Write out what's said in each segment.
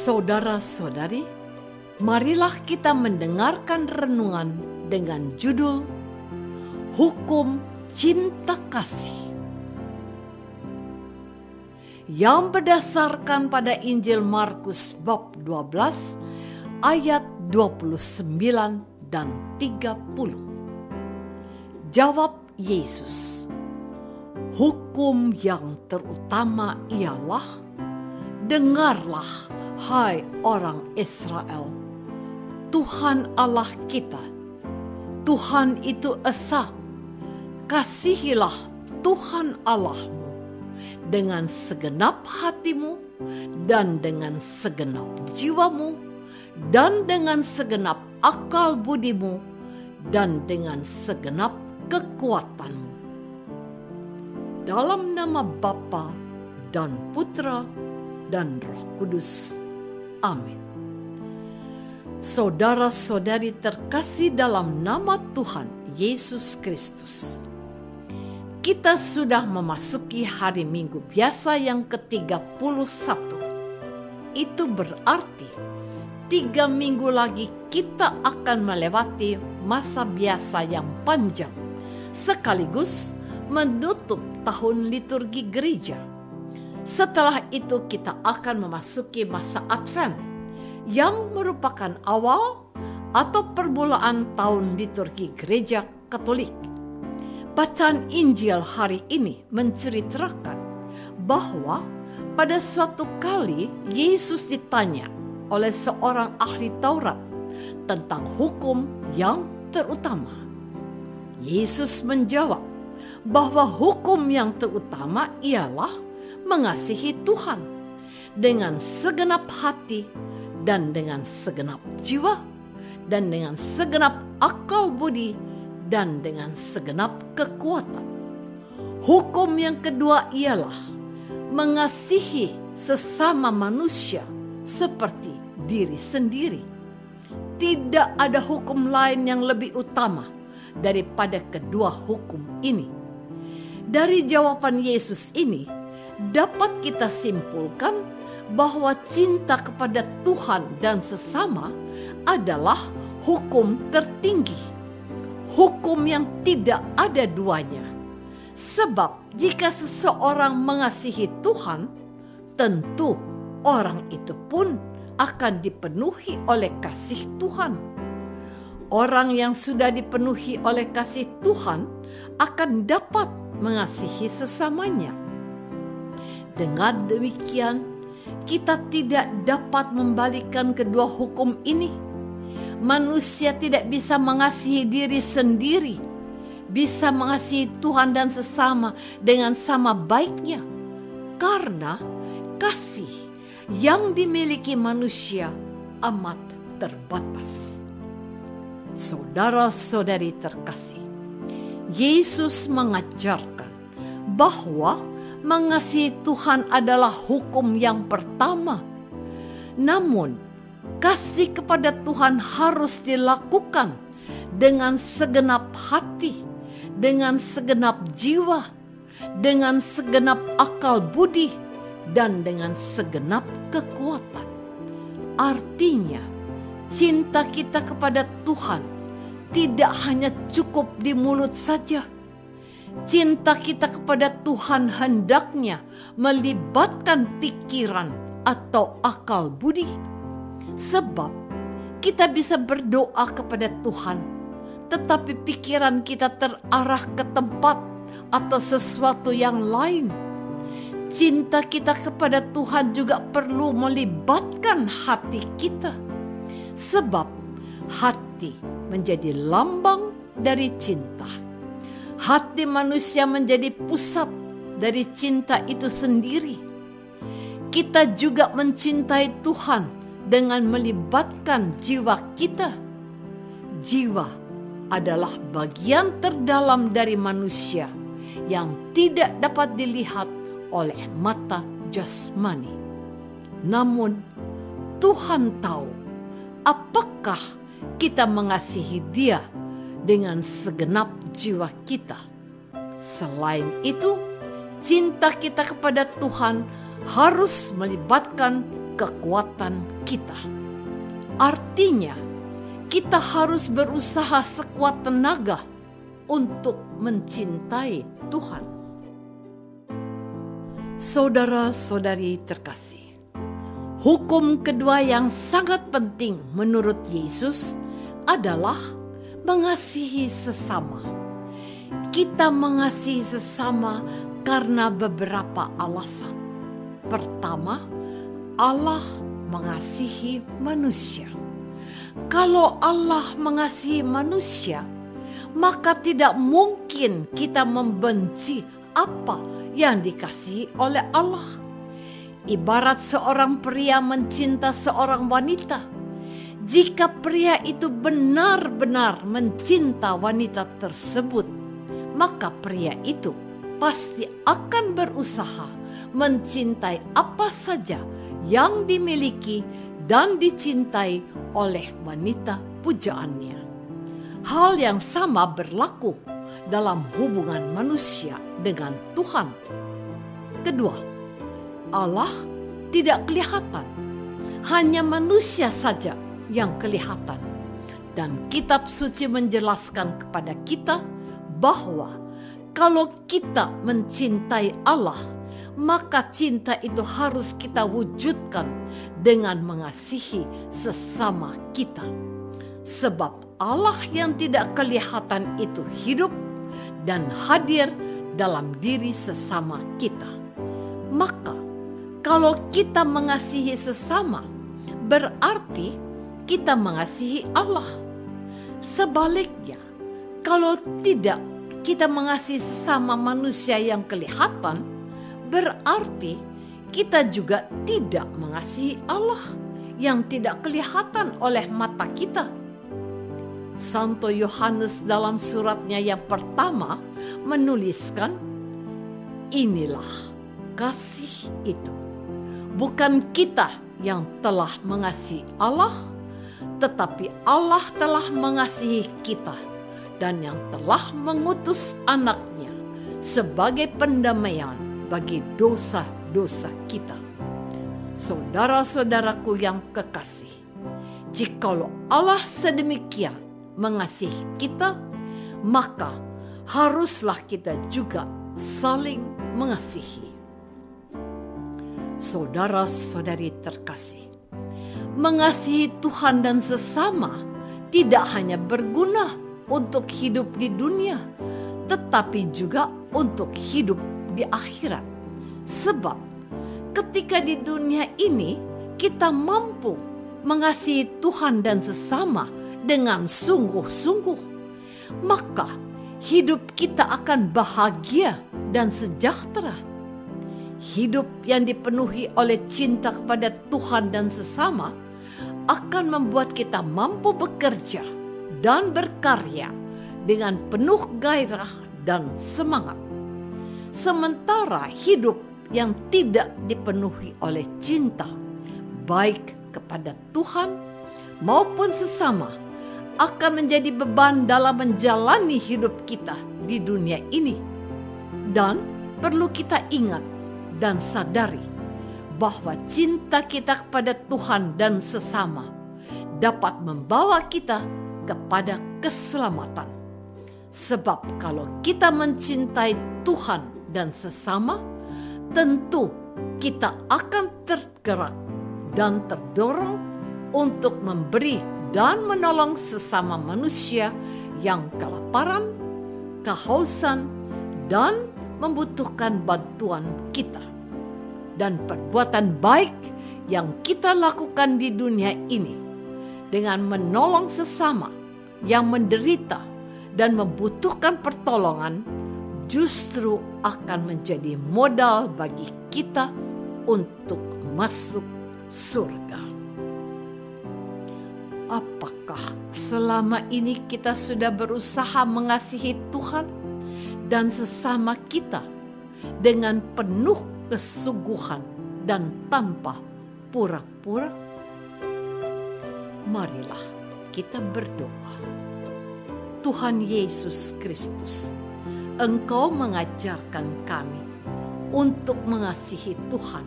Saudara-saudari, marilah kita mendengarkan renungan dengan judul Hukum Cinta Kasih. Yang berdasarkan pada Injil Markus bab 12 ayat 29 dan 30. Jawab Yesus, Hukum yang terutama ialah, dengarlah hai orang Israel, Tuhan Allah kita, Tuhan itu esa, kasihilah Tuhan Allahmu dengan segenap hatimu dan dengan segenap jiwamu dan dengan segenap akal budimu dan dengan segenap kekuatanmu dalam nama Bapa dan Putra dan Roh Kudus. Amin. Saudara-saudari terkasih dalam nama Tuhan Yesus Kristus. Kita sudah memasuki hari Minggu biasa yang ke-31. Itu berarti tiga minggu lagi kita akan melewati masa biasa yang panjang sekaligus menutup tahun liturgi gereja. Setelah itu kita akan memasuki masa Advent yang merupakan awal atau permulaan tahun liturgi gereja Katolik. Bacaan Injil hari ini menceritakan bahwa pada suatu kali Yesus ditanya oleh seorang ahli Taurat tentang hukum yang terutama. Yesus menjawab, bahwa hukum yang terutama ialah mengasihi Tuhan dengan segenap hati dan dengan segenap jiwa dan dengan segenap akal budi dan dengan segenap kekuatan. Hukum yang kedua ialah mengasihi sesama manusia seperti diri sendiri. Tidak ada hukum lain yang lebih utama daripada kedua hukum ini dari jawaban Yesus ini dapat kita simpulkan bahwa cinta kepada Tuhan dan sesama adalah hukum tertinggi, hukum yang tidak ada duanya. Sebab, jika seseorang mengasihi Tuhan, tentu orang itu pun akan dipenuhi oleh kasih Tuhan. Orang yang sudah dipenuhi oleh kasih Tuhan akan dapat mengasihi sesamanya. Dengan demikian, kita tidak dapat membalikan kedua hukum ini. Manusia tidak bisa mengasihi diri sendiri, bisa mengasihi Tuhan dan sesama dengan sama baiknya, karena kasih yang dimiliki manusia amat terbatas. Saudara-saudari terkasih, Yesus mengajarkan bahwa mengasihi Tuhan adalah hukum yang pertama. Namun, kasih kepada Tuhan harus dilakukan dengan segenap hati, dengan segenap jiwa, dengan segenap akal budi, dan dengan segenap kekuatan. Artinya, cinta kita kepada Tuhan tidak hanya cukup di mulut saja. Cinta kita kepada Tuhan hendaknya melibatkan pikiran atau akal budi, sebab kita bisa berdoa kepada Tuhan, tetapi pikiran kita terarah ke tempat atau sesuatu yang lain. Cinta kita kepada Tuhan juga perlu melibatkan hati kita, sebab hati menjadi lambang dari cinta. Hati manusia menjadi pusat dari cinta itu sendiri. Kita juga mencintai Tuhan dengan melibatkan jiwa kita. Jiwa adalah bagian terdalam dari manusia yang tidak dapat dilihat oleh mata jasmani. Namun, Tuhan tahu apakah kita mengasihi Dia dengan segenap jiwa kita. Selain itu, cinta kita kepada Tuhan harus melibatkan kekuatan kita. Artinya, kita harus berusaha sekuat tenaga untuk mencintai Tuhan. Saudara-saudari terkasih, hukum kedua yang sangat penting menurut Yesus adalah mengasihi sesama. Kita mengasihi sesama karena beberapa alasan. Pertama, Allah mengasihi manusia. Kalau Allah mengasihi manusia, maka tidak mungkin kita membenci apa yang dikasihi oleh Allah. Ibarat seorang pria mencinta seorang wanita. Jika pria itu benar-benar mencinta wanita tersebut, maka pria itu pasti akan berusaha mencintai apa saja yang dimiliki dan dicintai oleh wanita pujaannya. Hal yang sama berlaku dalam hubungan manusia dengan Tuhan. Kedua, Allah tidak kelihatan, hanya manusia saja yang kelihatan. Dan kitab suci menjelaskan kepada kita bahwa kalau kita mencintai Allah, maka cinta itu harus kita wujudkan dengan mengasihi sesama kita. Sebab Allah yang tidak kelihatan itu hidup dan hadir dalam diri sesama kita. Maka, kalau kita mengasihi sesama, berarti kita mengasihi Allah. Sebaliknya, kalau tidak kita mengasihi sesama manusia yang kelihatan, berarti kita juga tidak mengasihi Allah yang tidak kelihatan oleh mata kita Santo Yohanes dalam suratnya yang pertama menuliskan, "Inilah kasih itu, bukan kita yang telah mengasihi Allah, tetapi Allah telah mengasihi kita dan yang telah mengutus anaknya sebagai pendamaian bagi dosa-dosa kita." Saudara-saudaraku yang kekasih, jikalau Allah sedemikian mengasihi kita, maka haruslah kita juga saling mengasihi. Saudara-saudari terkasih, mengasihi Tuhan dan sesama tidak hanya berguna untuk hidup di dunia, tetapi juga untuk hidup di akhirat. Sebab ketika di dunia ini kita mampu mengasihi Tuhan dan sesama dengan sungguh-sungguh, maka hidup kita akan bahagia dan sejahtera. Hidup yang dipenuhi oleh cinta kepada Tuhan dan sesama akan membuat kita mampu bekerja dan berkarya dengan penuh gairah dan semangat. Sementara hidup yang tidak dipenuhi oleh cinta, baik kepada Tuhan maupun sesama, akan menjadi beban dalam menjalani hidup kita di dunia ini. Dan perlu kita ingat dan sadari bahwa cinta kita kepada Tuhan dan sesama dapat membawa kita kepada keselamatan. Sebab kalau kita mencintai Tuhan dan sesama, tentu kita akan tergerak dan terdorong untuk memberi dan menolong sesama manusia yang kelaparan, kehausan, dan membutuhkan bantuan kita. Dan perbuatan baik yang kita lakukan di dunia ini dengan menolong sesama yang menderita dan membutuhkan pertolongan justru akan menjadi modal bagi kita untuk masuk surga. Apakah selama ini kita sudah berusaha mengasihi Tuhan dan sesama kita dengan penuh kesungguhan dan tanpa pura-pura? Marilah kita berdoa. Tuhan Yesus Kristus, Engkau mengajarkan kami untuk mengasihi Tuhan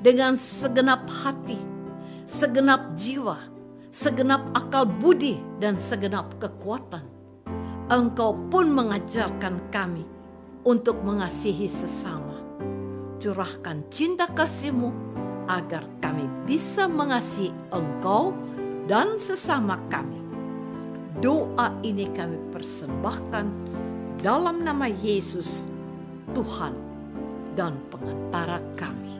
dengan segenap hati, segenap jiwa, segenap akal budi, dan segenap kekuatan. Engkau pun mengajarkan kami untuk mengasihi sesama. Curahkan cinta kasihmu agar kami bisa mengasihi engkau dan sesama kami. Doa ini kami persembahkan dalam nama Yesus, Tuhan dan pengantara kami.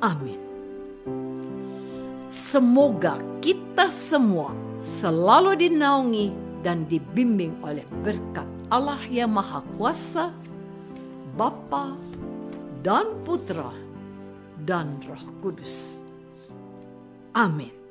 Amin. Semoga kita semua selalu dinaungi dan dibimbing oleh berkat Allah yang Maha Kuasa, Bapa dan Putra dan Roh Kudus. Amin.